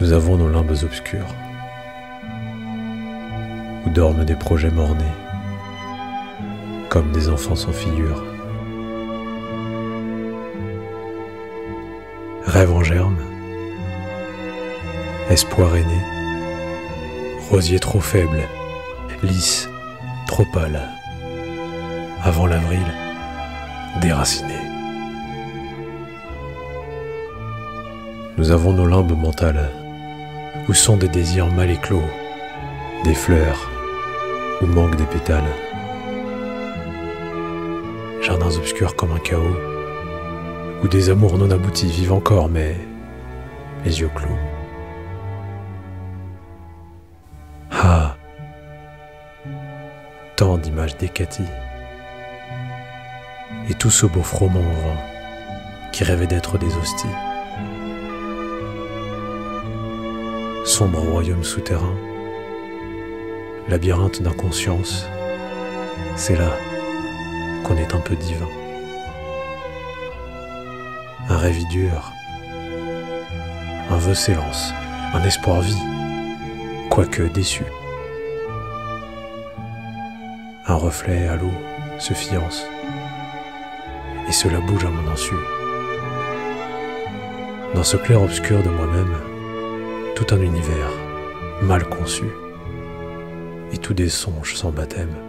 Nous avons nos limbes obscures, où dorment des projets mornés, comme des enfants sans figure. Rêve en germe, espoir aîné, rosier trop faible, lisse, trop pâle, avant l'avril, déraciné. Nous avons nos limbes mentales, où sont des désirs mal éclos, des fleurs, où manquent des pétales. Jardins obscurs comme un chaos, où des amours non aboutis vivent encore, mais les yeux clos. Ah Tant d'images d'Hécatie, et tout ce beau froment en vain qui rêvait d'être des hosties. Sombre royaume souterrain, labyrinthe d'inconscience, c'est là qu'on est un peu divin. Un rêve dur, un vœu s'élance, un espoir vit, quoique déçu. Un reflet à l'eau se fiance, et cela bouge à mon insu. Dans ce clair-obscur de moi-même, tout un univers mal conçu, et tous des songes sans baptême.